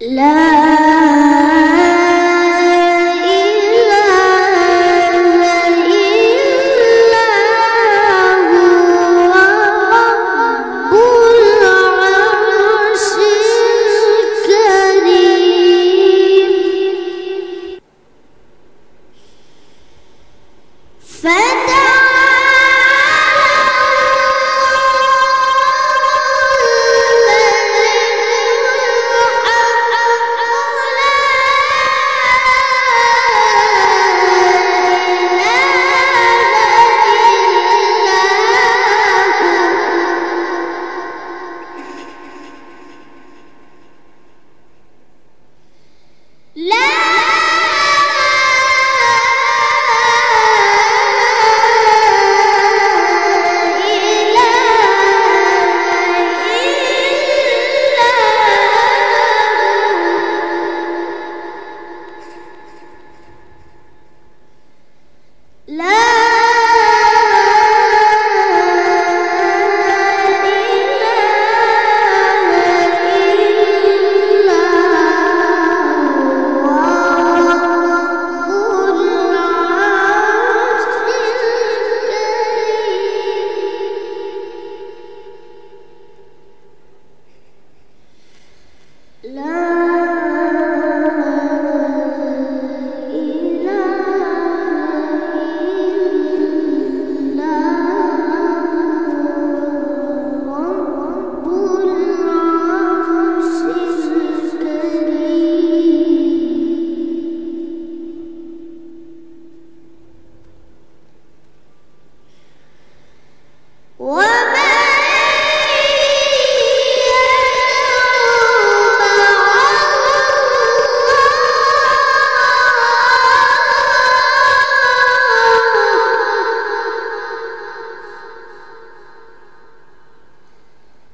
لا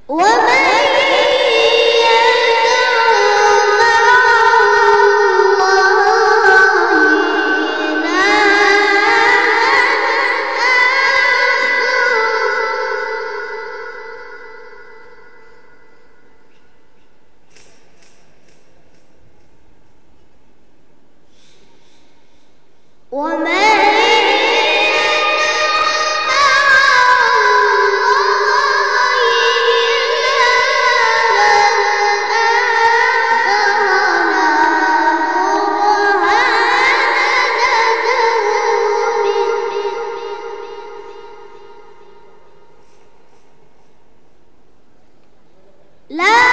What? lớn